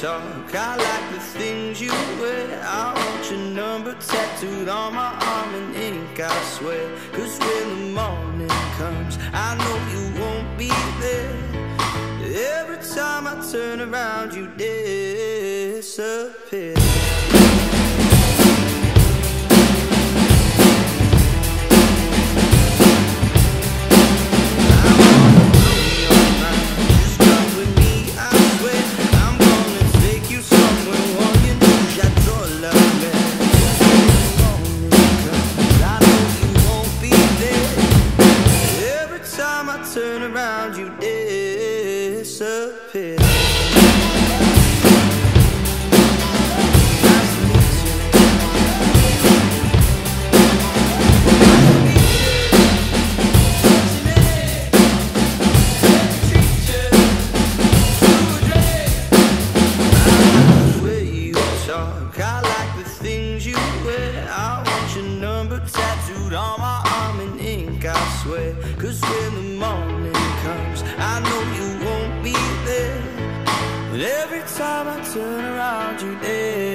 talk. I like the things you wear. I want your number tattooed on my arm in ink, I swear. Cause when the morning comes, I know you won't be there. Every time I turn around, you disappear. turn around, you disappear. I like the things you wear. I want your number tattooed on my Cause when the morning comes, I know you won't be there. But every time I turn around, you're there.